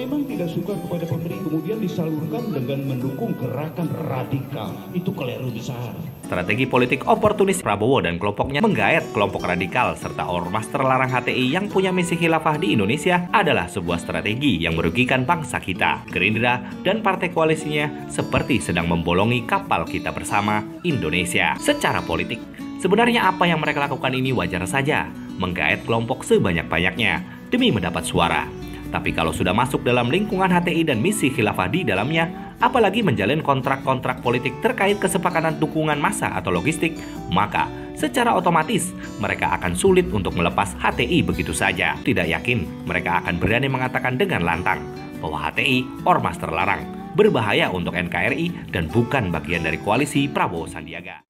memang tidak suka kepada pemerintah kemudian disalurkan dengan mendukung gerakan radikal itu keliru besar. Strategi politik oportunis Prabowo dan kelompoknya menggait kelompok radikal serta ormas terlarang HTI yang punya misi khilafah di Indonesia adalah sebuah strategi yang merugikan bangsa kita. Gerindra dan partai koalisinya seperti sedang membolongi kapal kita bersama Indonesia. Secara politik, sebenarnya apa yang mereka lakukan ini wajar saja, menggait kelompok sebanyak-banyaknya demi mendapat suara. Tapi kalau sudah masuk dalam lingkungan HTI dan misi khilafah di dalamnya, apalagi menjalin kontrak-kontrak politik terkait kesepakatan dukungan massa atau logistik, maka secara otomatis mereka akan sulit untuk melepas HTI begitu saja. Tidak yakin mereka akan berani mengatakan dengan lantang bahwa HTI ormas terlarang, berbahaya untuk NKRI dan bukan bagian dari koalisi Prabowo Sandiaga.